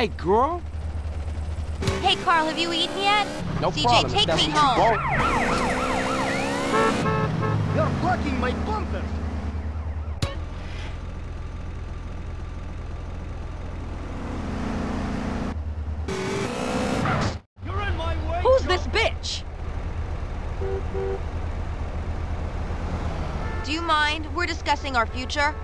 CJ. Hey, girl. Hey, Carl, have you eaten yet? No CJ, problem. if take me what you home. You're blocking my bumper. You're in my way. Who's Joe. this bitch? Do you mind? We're discussing our future.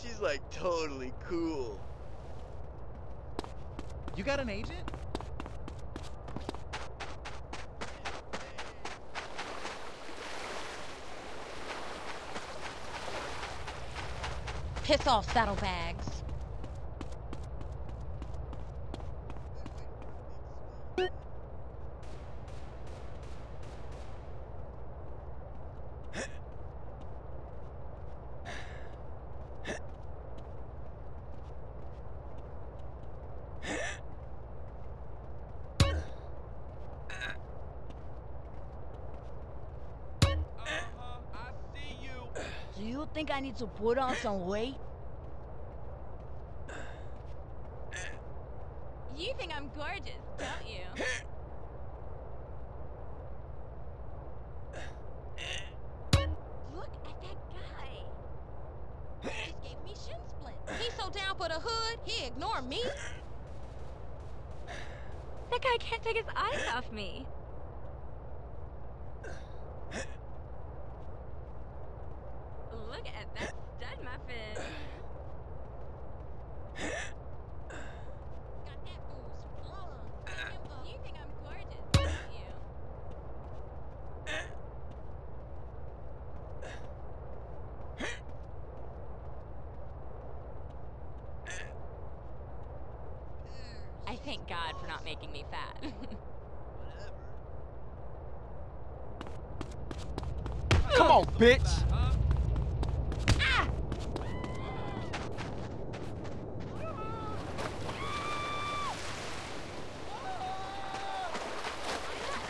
She's like totally cool. You got an agent? Piss off, saddlebags. think I need to put on some weight? Thank God for not making me fat. Whatever. Come on, bitch.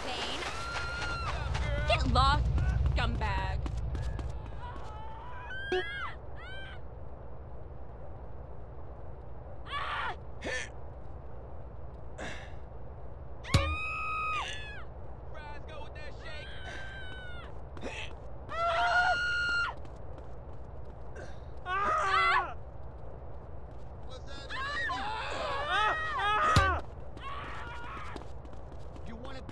Zane. Get lost, scumbag. Fries go with that shake. What's that, baby? You want it?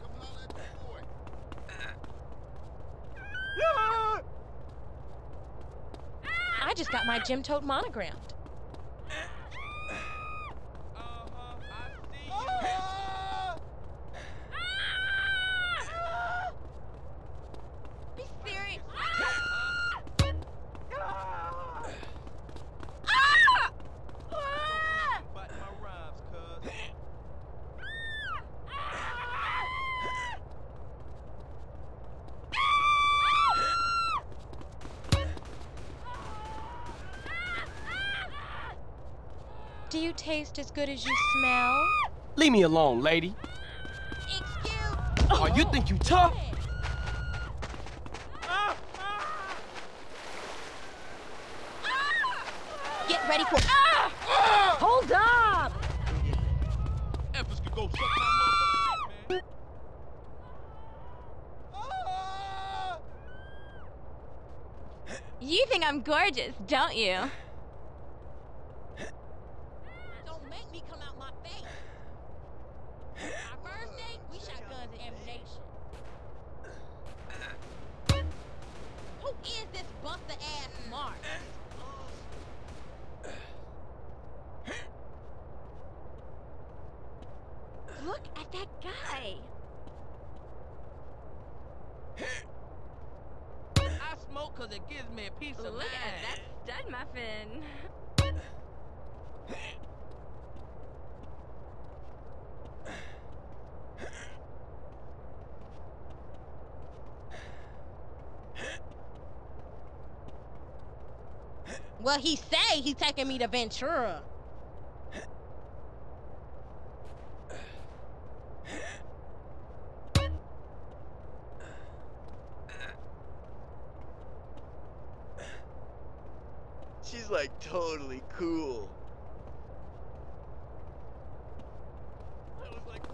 Come holler at your boy. I just got my gym tote monogrammed. You taste as good as you smell? Leave me alone, lady. Excuse. Oh, you think you tough? Get ready for. Hold up! Efforts could go suck my motherfucking dick, man. You think I'm gorgeous, don't you? Don't make me come out my face. Our first date, we shot guns and ammunition. Who is this buster ass Mark? Look at that guy. I smoke cause it gives me a peace of Look mind. at that stud muffin. Well, he say he taking me to Ventura. She's like totally cool.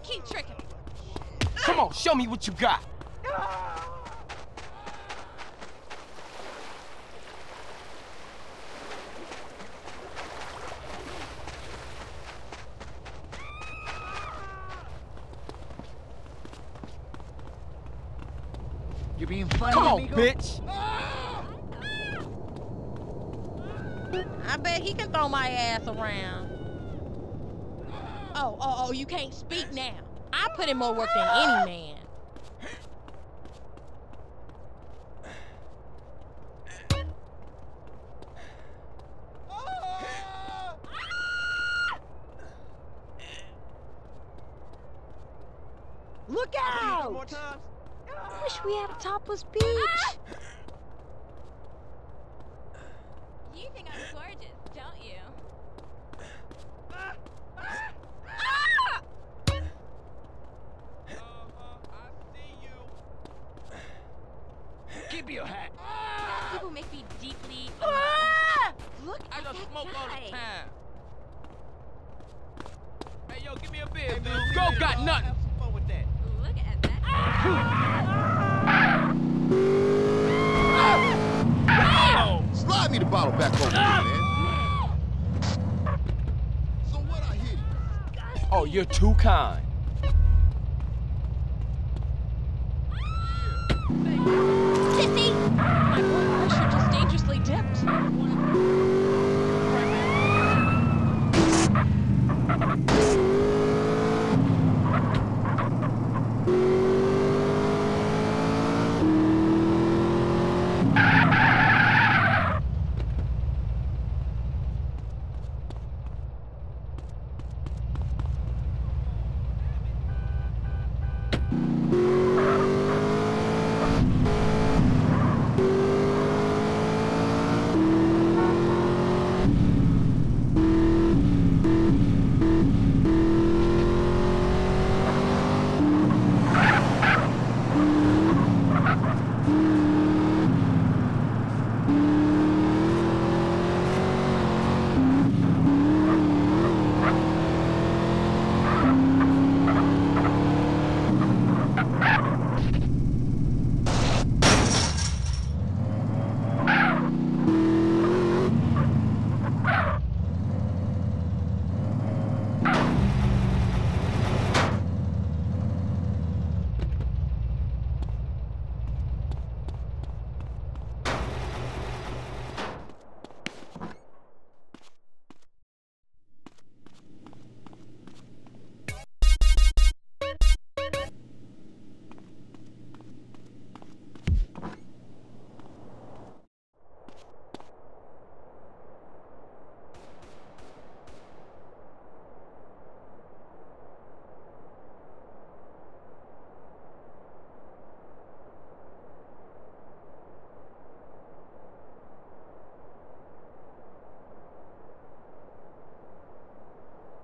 Keep tricking. Come on, show me what you got. You're being funny, Come on, amigo? bitch. I bet he can throw my ass around. Oh, oh, oh, you can't speak now. I put in more work than any man. Look out! Wish we had a topless beach. You think I'm gorgeous, don't you? Uh-huh, I see you. Give me your hat. People make me deeply. Ah! Look I at just that smoke all guy. the time. Hey, yo, give me a beer, dude. Go got nothing. Fun with that. Look at that. Slide me the bottle back over here, man. So what I hit you? Oh, you're too kind.